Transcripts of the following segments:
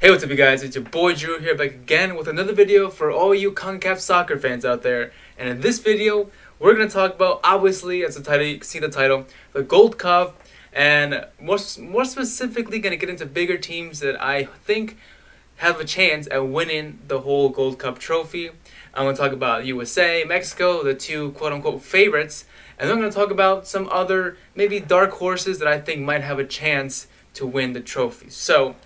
Hey, what's up you guys? It's your boy Drew here back again with another video for all you CONCACAF soccer fans out there. And in this video, we're going to talk about, obviously, as the title, you can see the title, the Gold Cup, and more, more specifically going to get into bigger teams that I think have a chance at winning the whole Gold Cup trophy. I'm going to talk about USA, Mexico, the two quote-unquote favorites, and then I'm going to talk about some other maybe dark horses that I think might have a chance to win the trophy. So,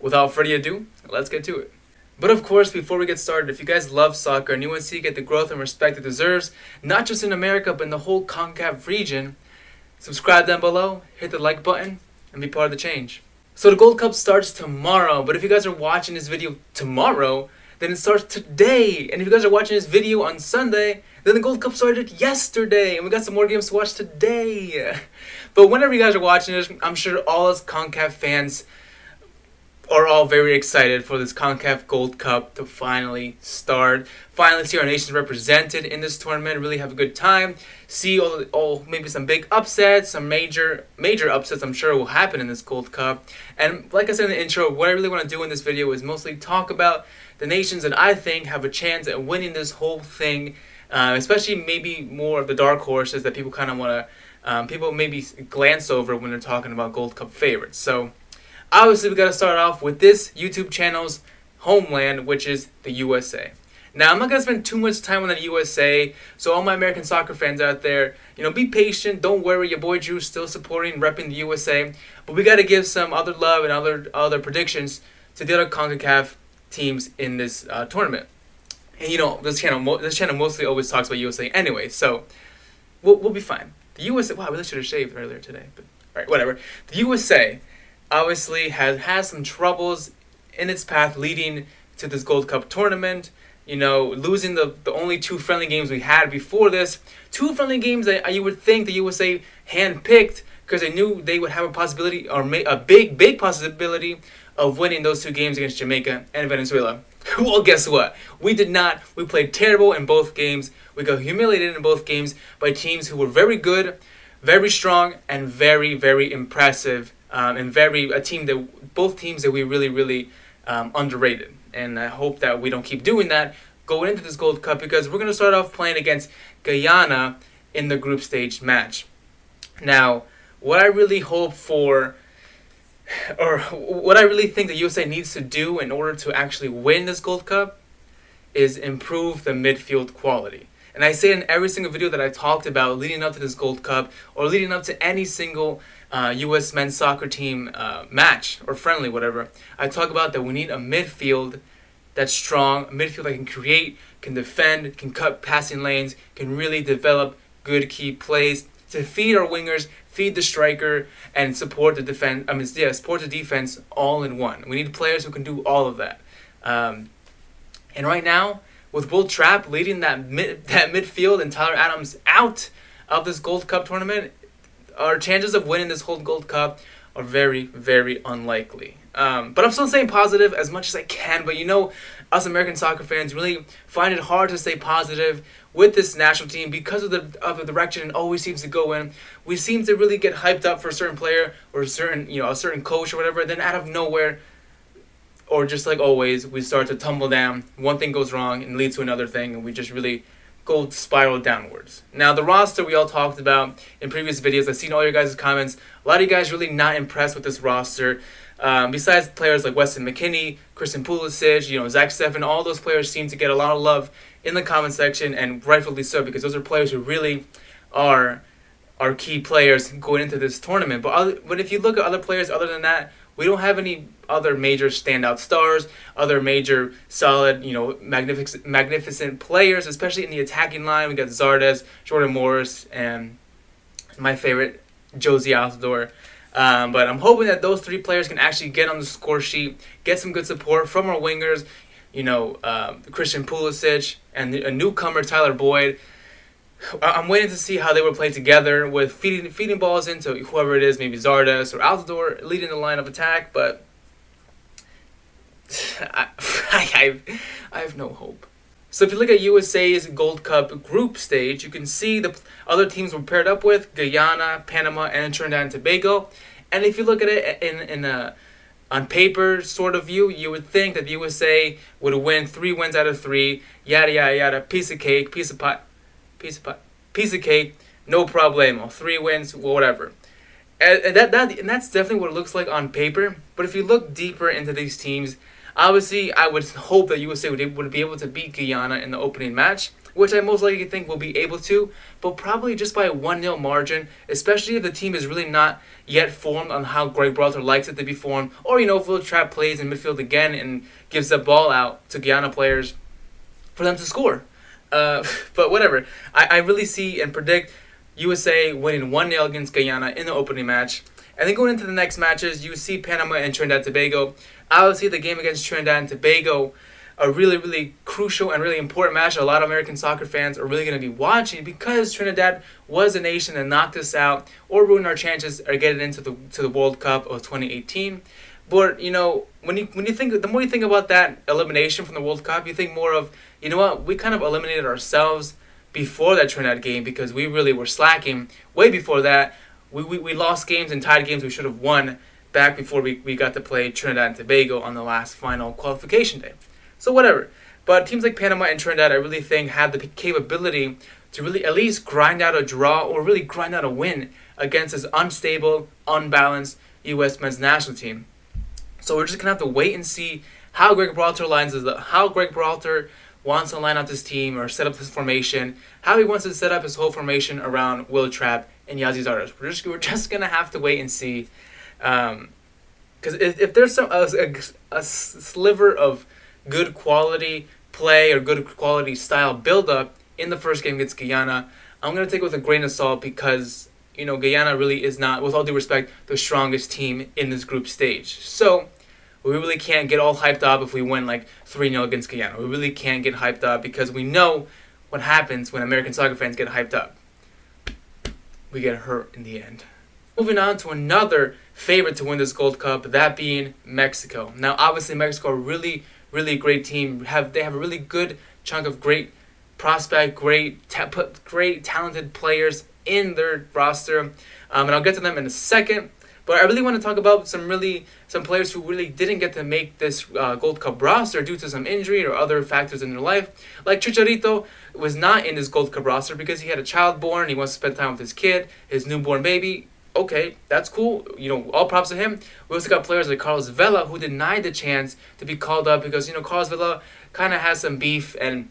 without further ado, let's get to it. But of course, before we get started, if you guys love soccer and you want to see get the growth and respect it deserves, not just in America, but in the whole CONCACAF region, subscribe down below, hit the like button, and be part of the change. So the Gold Cup starts tomorrow, but if you guys are watching this video tomorrow, then it starts today. And if you guys are watching this video on Sunday, then the Gold Cup started yesterday, and we got some more games to watch today. But whenever you guys are watching this, I'm sure all us CONCACAF fans are all very excited for this CONCACAF Gold Cup to finally start. Finally see our nations represented in this tournament, really have a good time. See all, all maybe some big upsets, some major major upsets I'm sure will happen in this Gold Cup. And like I said in the intro, what I really want to do in this video is mostly talk about the nations that I think have a chance at winning this whole thing, uh, especially maybe more of the dark horses that people kind of want to um, people maybe glance over when they're talking about Gold Cup favorites. So Obviously, we got to start off with this YouTube channel's homeland, which is the USA. Now, I'm not going to spend too much time on the USA, so all my American soccer fans out there, you know, be patient. Don't worry, your boy Drew's still supporting, repping the USA. But we got to give some other love and other other predictions to the other CONCACAF teams in this uh, tournament. And you know, this channel this channel mostly always talks about USA anyway, so we'll, we'll be fine. The USA, wow, I really should have shaved earlier today, but all right, whatever. The USA obviously has had some troubles in its path leading to this Gold Cup tournament. You know, losing the, the only two friendly games we had before this. Two friendly games that you would think the USA handpicked because they knew they would have a possibility, or a big, big possibility of winning those two games against Jamaica and Venezuela. well, guess what? We did not. We played terrible in both games. We got humiliated in both games by teams who were very good, very strong, and very, very impressive um, and very a team that both teams that we really really um, underrated. And I hope that we don't keep doing that going into this Gold Cup because we're going to start off playing against Guyana in the group stage match. Now, what I really hope for, or what I really think the USA needs to do in order to actually win this Gold Cup, is improve the midfield quality. And I say in every single video that I talked about leading up to this Gold Cup or leading up to any single uh, U.S. men's soccer team uh, match or friendly, whatever, I talk about that we need a midfield that's strong, a midfield that can create, can defend, can cut passing lanes, can really develop good key plays to feed our wingers, feed the striker, and support the defense. I mean, yeah, support the defense all in one. We need players who can do all of that. Um, and right now, with Will Trapp leading that mid, that midfield and Tyler Adams out of this Gold Cup tournament, our chances of winning this whole Gold Cup are very, very unlikely. Um, but I'm still staying positive as much as I can. But you know, us American soccer fans really find it hard to stay positive with this national team because of the of the direction it always seems to go in. We seem to really get hyped up for a certain player or a certain you know a certain coach or whatever. Then out of nowhere, or just like always, we start to tumble down. One thing goes wrong and leads to another thing, and we just really spiral downwards. Now, the roster we all talked about in previous videos, I've seen all your guys' comments. A lot of you guys really not impressed with this roster. Um, besides players like Weston McKennie, Christian Pulisic, you know, Zach Steffen, all those players seem to get a lot of love in the comment section, and rightfully so, because those are players who really are are key players going into this tournament. But other, but if you look at other players other than that, we don't have any other major standout stars, other major solid, you know, magnificent magnificent players, especially in the attacking line. We got Zardes, Jordan Morris, and my favorite, Jozy Altidore. Um, but I'm hoping that those three players can actually get on the score sheet, get some good support from our wingers, you know, um, Christian Pulisic and a newcomer Tyler Boyd. I'm waiting to see how they will play together with feeding feeding balls into whoever it is, maybe Zardes or Altidore leading the line of attack, but I, I, I have no hope. So if you look at USA's Gold Cup group stage, you can see the other teams were paired up with Guyana, Panama, and Trinidad and Tobago. And if you look at it in in a on paper sort of view, you would think that USA would win three wins out of three, yada yada yada, piece of cake, piece of pie, piece of pie, piece of cake, no problemo, three wins, whatever. And, and that, that and that's definitely what it looks like on paper. But if you look deeper into these teams, obviously I would hope that USA would, would be able to beat Guyana in the opening match which I most likely think will be able to, but probably just by a 1 0 margin, especially if the team is really not yet formed on how Greg Berhalter likes it to be formed, or, you know, if Will Trapp plays in midfield again and gives the ball out to Guyana players for them to score. Uh, but whatever. I, I really see and predict USA winning 1 0 against Guyana in the opening match. And then going into the next matches, you see Panama and Trinidad and Tobago. Obviously, the game against Trinidad and Tobago a really, really crucial and really important match a lot of American soccer fans are really going to be watching because Trinidad was a nation that knocked us out or ruined our chances of getting into the to the World Cup of 2018. But you know, when you when you think the more you think about that elimination from the World Cup, you think more of you know what we kind of eliminated ourselves before that Trinidad game because we really were slacking way before that. We, we, we lost games and tied games we should have won back before we, we got to play Trinidad and Tobago on the last final qualification day. So whatever. But teams like Panama and Trinidad, I really think, had the capability to really at least grind out a draw or really grind out a win against this unstable, unbalanced U.S. men's national team. So we're just gonna have to wait and see how Greg Berhalter lines is how Greg Berhalter wants to line up this team or set up his formation, how he wants to set up his whole formation around Will Trapp and Gyasi Zardes. We're just we're just gonna have to wait and see, because um, if, if there's some a, a, a sliver of good quality play or good quality style buildup in the first game against Guyana, I'm to take it with a grain of salt because, you know, Guyana really is not, with all due respect, the strongest team in this group stage. So, we really can't get all hyped up if we win like 3 0 against Guyana. We really can't get hyped up because we know what happens when American soccer fans get hyped up. We get hurt in the end. Moving on to another favorite to win this Gold Cup, that being Mexico. Now, obviously, Mexico really really great team. Have they have a really good chunk of great prospect, great ta- great talented players in their roster, um, and I'll get to them in a second. But I really want to talk about some really some players who really didn't get to make this uh, Gold Cup roster due to some injury or other factors in their life. Like Chicharito was not in this Gold Cup roster because he had a child born. He wants to spend time with his kid, his newborn baby okay, that's cool. You know, all props to him. We also got players like Carlos Vela who denied the chance to be called up because you know Carlos Vela kind of has some beef and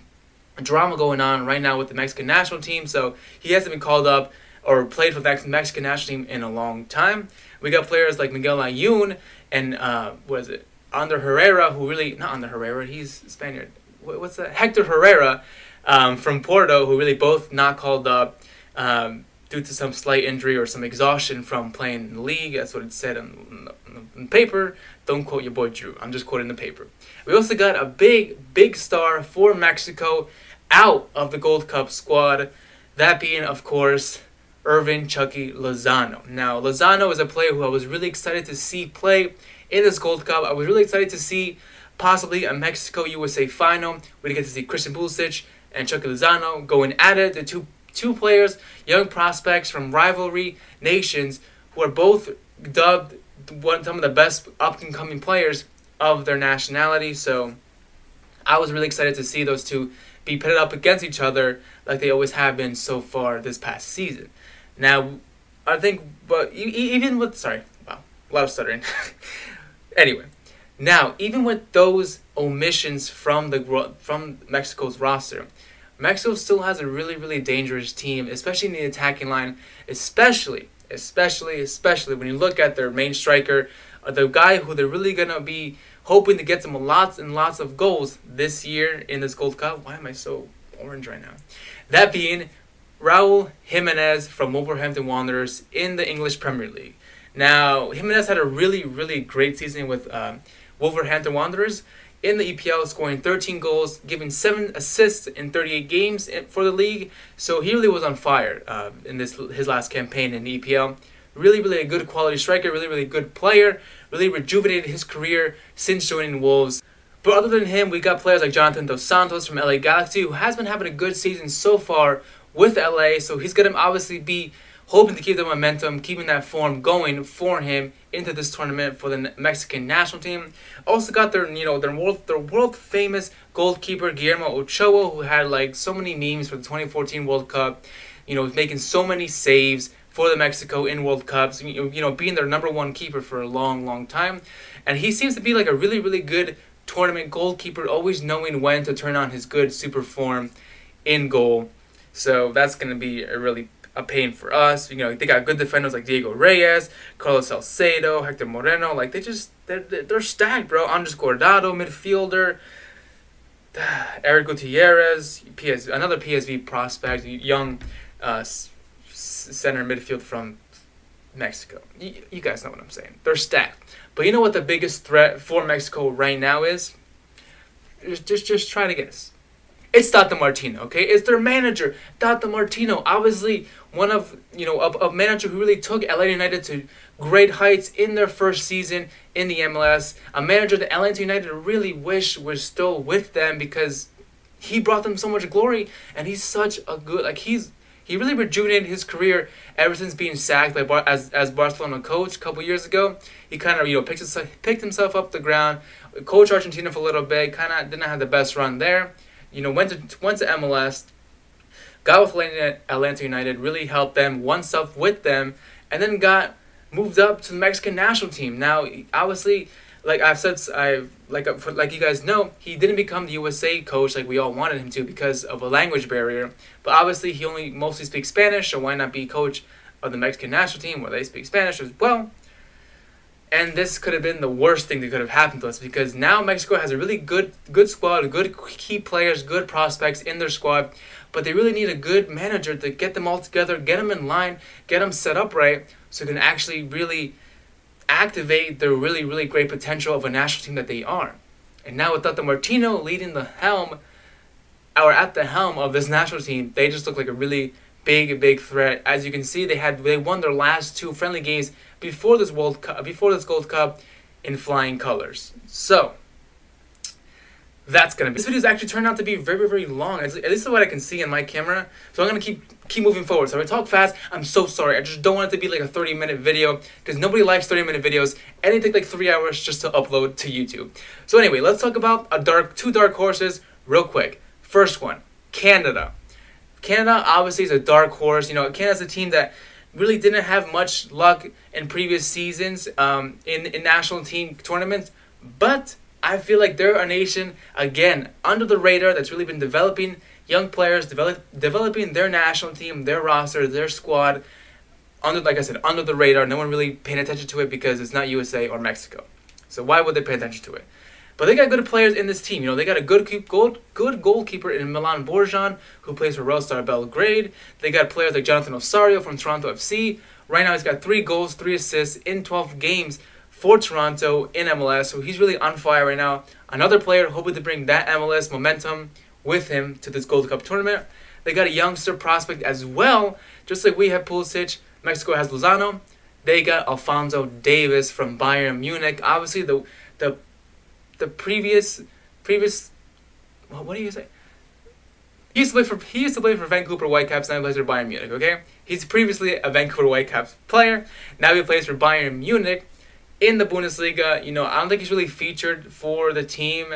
drama going on right now with the Mexican national team, so he hasn't been called up or played for the Mexican national team in a long time. We got players like Miguel Layun and uh, what is it, Ander Herrera, who really not Ander Herrera, he's Spaniard. What's that? Hector Herrera um, from Porto, who really both not called up. Um, due to some slight injury or some exhaustion from playing in the league. That's what it said on, on, on paper. Don't quote your boy Drew. I'm just quoting the paper. We also got a big, big star for Mexico out of the Gold Cup squad. That being, of course, Irving Chucky Lozano. Now, Lozano is a player who I was really excited to see play in this Gold Cup. I was really excited to see possibly a Mexico USA final. We get to see Christian Pulisic and Chucky Lozano going at it. The two two players, young prospects from rivalry nations, who are both dubbed one some of the best up and coming players of their nationality. So I was really excited to see those two be pitted up against each other like they always have been so far this past season. Now, I think, but even with sorry, wow, a lot of stuttering. anyway, now even with those omissions from the from Mexico's roster, Mexico still has a really, really dangerous team, especially in the attacking line, especially, especially, especially when you look at their main striker, uh, the guy who they're really going to be hoping to get some lots and lots of goals this year in this Gold Cup. Why am I so orange right now? That being Raul Jimenez from Wolverhampton Wanderers in the English Premier League. Now, Jimenez had a really, really great season with um, Wolverhampton Wanderers in the EPL, scoring 13 goals, giving 7 assists in 38 games for the league. So he really was on fire uh, in this his last campaign in the EPL. Really, really a good quality striker, really, really good player, really rejuvenated his career since joining Wolves. But other than him, we got players like Jonathan Dos Santos from LA Galaxy, who has been having a good season so far with LA. So he's going to obviously be hoping to keep the momentum, keeping that form going for him into this tournament for the Mexican national team. Also got their you know their world their world famous goalkeeper Guillermo Ochoa, who had like so many memes for the 2014 World Cup. You know, making so many saves for the Mexico in World Cups. You know, being their number one keeper for a long, long time, and he seems to be like a really, really good tournament goalkeeper, always knowing when to turn on his good super form in goal. So that's going to be a really a pain for us. You know, they got good defenders like Diego Reyes, Carlos Salcedo, Hector Moreno. Like they just they're they're stacked, bro. Andres midfielder. Eric Gutierrez, PS, another PSV prospect, young uh, center midfield from Mexico. You, you guys know what I'm saying. They're stacked. But you know what the biggest threat for Mexico right now is? Just, just, just try to guess. It's Tata Martino, okay? It's their manager, Tata Martino. Obviously, one of, you know, a, a manager who really took Atlanta United to great heights in their first season in the MLS. A manager that Atlanta United really wish was still with them because he brought them so much glory and he's such a good, like, he's he really rejuvenated his career ever since being sacked by Bar- as as Barcelona coach a couple years ago. He kind of you know picked himself, picked himself up the ground, coached Argentina for a little bit. Kind of didn't have the best run there. You know went to went to MLS, got with Atlanta United, really helped them, won stuff with them, and then got moved up to the Mexican national team. Now obviously like I've said, I like uh, like you guys know, he didn't become the USA coach like we all wanted him to because of a language barrier. But obviously, he only mostly speaks Spanish, so why not be coach of the Mexican national team where they speak Spanish as well? And this could have been the worst thing that could have happened to us because now Mexico has a really good good squad, good key players, good prospects in their squad, but they really need a good manager to get them all together, get them in line, get them set up right, so they can actually really activate the really, really great potential of a national team that they are. And now with Tata Martino leading the helm, or at the helm of this national team, they just look like a really big, big threat. As you can see, they had they won their last two friendly games before this World Cup, before this Gold Cup, in flying colors. So that's gonna be. This video is actually turned out to be very, very long. At least what I can see in my camera. So I'm gonna keep keep moving forward. So if I talk fast, I'm so sorry. I just don't want it to be like a 30 minute video because nobody likes 30 minute videos. And it takes like three hours just to upload to YouTube. So anyway, let's talk about a dark two dark horses real quick. First one, Canada. Canada obviously is a dark horse. You know, Canada's a team that really didn't have much luck in previous seasons um, in, in national team tournaments, but I feel like they're a nation, again, under the radar that's really been developing young players, develop, developing their national team, their roster, their squad, under, like I said, under the radar. No one really paying attention to it because it's not USA or Mexico. So why would they pay attention to it? But they got good players in this team. You know, they got a good keep, good, good goalkeeper in Milan Borjan, who plays for Red Star Belgrade. They got players like Jonathan Osorio from Toronto FC. Right now, he's got three goals, three assists in 12 games for Toronto in MLS. So he's really on fire right now. Another player hoping to bring that MLS momentum with him to this Gold Cup tournament. They got a youngster prospect as well, just like we have Pulisic. Mexico has Lozano. They got Alphonso Davies from Bayern Munich. Obviously, the the the previous previous what do you say? He used to play for he used to play for Vancouver Whitecaps. Now he plays for Bayern Munich. Okay, he's previously a Vancouver Whitecaps player. Now he plays for Bayern Munich in the Bundesliga. You know, I don't think he's really featured for the team,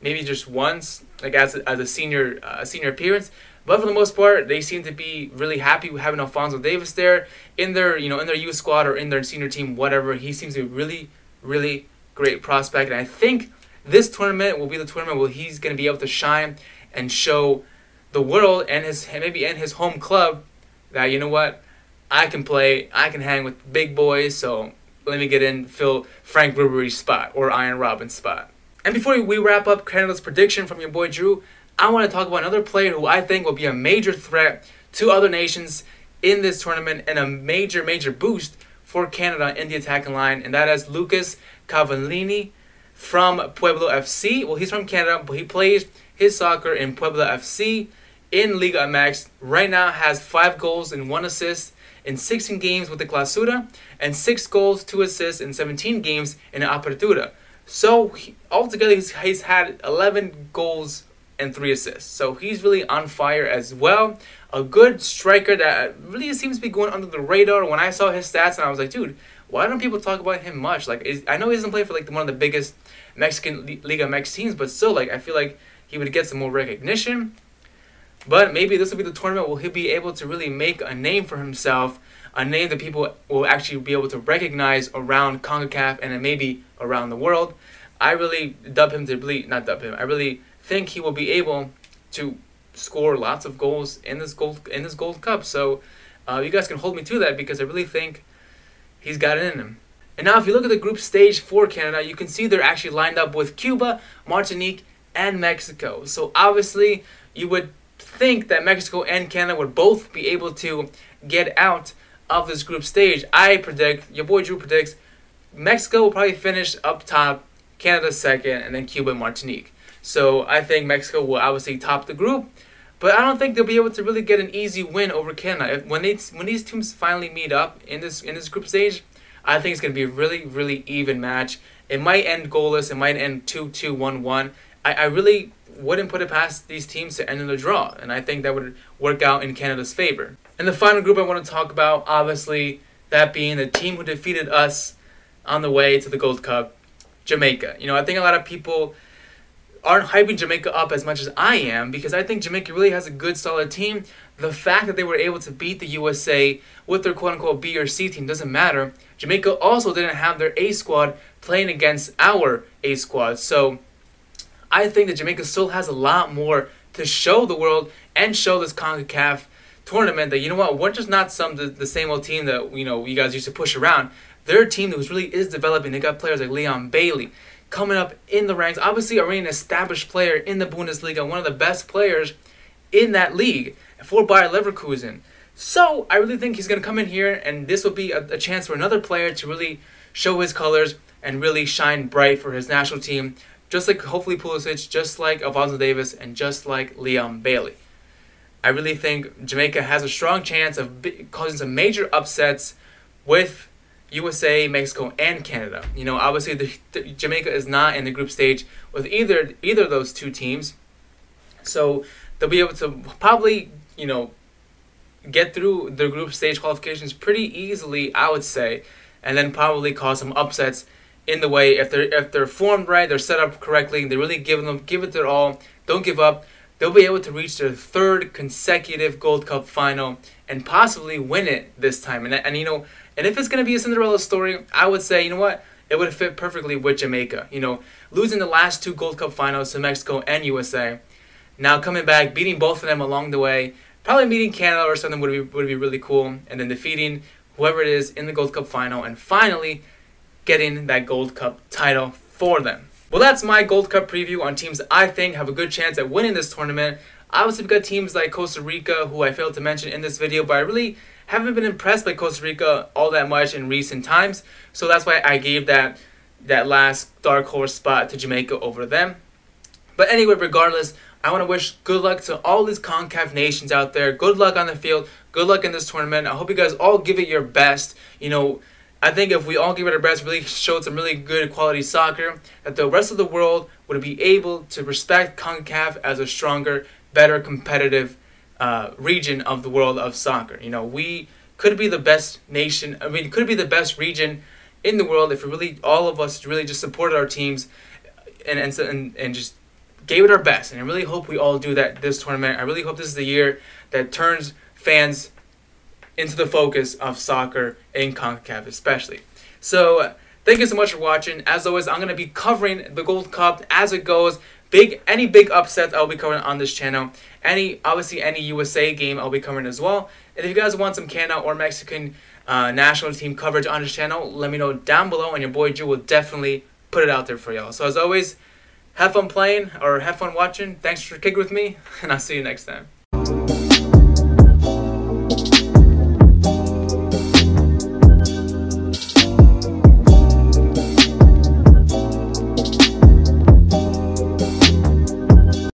maybe just once, like as a, as a senior uh, senior appearance. But for the most part, they seem to be really happy with having Alphonso Davies there in their you know in their youth squad or in their senior team, whatever. He seems to be really really great prospect, and I think this tournament will be the tournament where he's going to be able to shine and show the world and his maybe and his home club that you know what I can play, I can hang with big boys, so let me get in, fill Franck Ribery's spot or Arjen Robben's spot. And before we wrap up Canada's prediction from your boy Drew, I want to talk about another player who I think will be a major threat to other nations in this tournament and a major, major boost for Canada in the attacking line, and that is Lucas Cavallini from Puebla FC. Well, he's from Canada, but he plays his soccer in Puebla FC in Liga MX. Right now has five goals and one assist in 16 games with the Clausura and 6 goals, 2 assists in 17 games in Apertura. So he, altogether, he's, he's had 11 goals and 3 assists. So he's really on fire as well. A good striker that really seems to be going under the radar. When I saw his stats, and I was like, dude, why don't people talk about him much? Like, is, I know he doesn't play for like one of the biggest Mexican Liga MX teams, but still, like, I feel like he would get some more recognition. But maybe this will be the tournament where he'll be able to really make a name for himself, a name that people will actually be able to recognize around CONCACAF and then maybe around the world. I really dub him to bleed, not dub him. I really think he will be able to score lots of goals in this gold in this Gold Cup. So uh, you guys can hold me to that because I really think he's got it in him. And now if you look at the group stage for Canada, you can see they're actually lined up with Cuba, Martinique, and Mexico. So obviously you would think that Mexico and Canada would both be able to get out of this group stage. I predict, your boy Drew predicts, Mexico will probably finish up top, Canada second, and then Cuba and Martinique. So I think Mexico will obviously top the group, but I don't think they'll be able to really get an easy win over Canada. When they when these teams finally meet up in this in this group stage, I think it's going to be a really really even match. It might end goalless. It might end 2-2, 1-1. I, I really wouldn't put it past these teams to end in a draw, and I think that would work out in Canada's favor. And the final group I want to talk about, obviously, that being the team who defeated us on the way to the Gold Cup, Jamaica. You know, I think a lot of people aren't hyping Jamaica up as much as I am because I think Jamaica really has a good, solid team. The fact that they were able to beat the USA with their quote unquote B or C team doesn't matter. Jamaica also didn't have their A squad playing against our A squad. So I think that Jamaica still has a lot more to show the world and show this CONCACAF tournament that, you know what, we're just not some the, the same old team that, you know, you guys used to push around. They're a team that really is developing. They got players like Leon Bailey, coming up in the ranks. Obviously, already an established player in the Bundesliga, one of the best players in that league for Bayer Leverkusen. So I really think he's going to come in here, and this will be a, a, chance for another player to really show his colors and really shine bright for his national team, just like hopefully Pulisic, just like Alphonso Davies, and just like Leon Bailey. I really think Jamaica has a strong chance of causing some major upsets with USA, Mexico, and Canada. You know, obviously the, the, Jamaica is not in the group stage with either either of those two teams, so they'll be able to probably you know get through the group stage qualifications pretty easily, I would say, and then probably cause some upsets in the way if they're if they're formed right, they're set up correctly, they really give them give it their all, don't give up. They'll be able to reach their third consecutive Gold Cup final and possibly win it this time. And and you know and if it's going to be a Cinderella story, I would say, you know what? It would fit perfectly with Jamaica. You know, losing the last two Gold Cup finals to Mexico and USA. Now coming back, beating both of them along the way. Probably meeting Canada or something would be, would be really cool. And then defeating whoever it is in the Gold Cup final. And finally, getting that Gold Cup title for them. Well, that's my Gold Cup preview on teams I think have a good chance at winning this tournament. Obviously, we've got teams like Costa Rica, who I failed to mention in this video, but I really haven't been impressed by Costa Rica all that much in recent times. So that's why I gave that that last dark horse spot to Jamaica over them. But anyway, regardless, I want to wish good luck to all these CONCACAF nations out there. Good luck on the field. Good luck in this tournament. I hope you guys all give it your best. You know, I think if we all give it our best, really showed some really good quality soccer, that the rest of the world would be able to respect CONCACAF as a stronger, better, competitive uh, region of the world of soccer. You know, we could be the best nation. I mean, could be the best region in the world if we really, all of us, really just supported our teams and and and, and just gave it our best. And I really hope we all do that this tournament. I really hope this is the year that turns fans into the focus of soccer in CONCACAF, especially. So. Thank you so much for watching. As always, I'm going to be covering the Gold Cup as it goes. Big any big upsets I'll be covering on this channel. Any obviously any USA game I'll be covering as well. And if you guys want some Canada or Mexican uh, national team coverage on this channel, let me know down below, and your boy Drew will definitely put it out there for y'all. So as always, have fun playing or have fun watching. Thanks for kicking with me, and I'll see you next time.